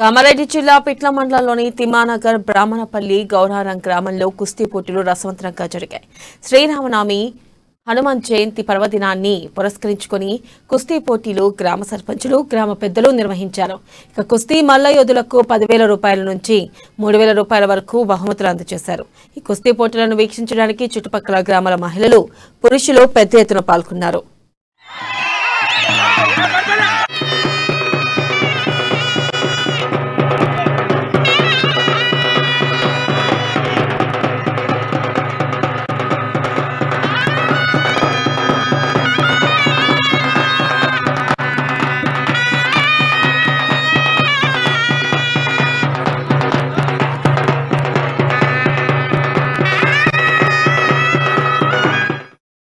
కామారెడ్డి జిల్లా పిట్ల మండలంలోని తిమ్మానగర్ బ్రాహ్మణపల్లి గౌరారం గ్రామంలో కుస్తీ పోటీలు రసవంతరంగా జరిగాయి. శ్రీరామనవమి హనుమాన్ జయంతి పర్వదినాన్ని పురస్కరించుకొని కుస్తీ పోటీలు గ్రామ సర్పంచులు గ్రామ పెద్దలు నిర్వహించారు. ఇక కుస్తీ మల్ల యోధులకు పదివేల రూపాయల నుంచి మూడు వేల రూపాయల వరకు బహుమతులు అందజేశారు. ఈ కుస్తీ పోటీలను వీక్షించడానికి చుట్టుపక్కల గ్రామాల మహిళలు పురుషులు పెద్ద ఎత్తున పాల్గొన్నారు.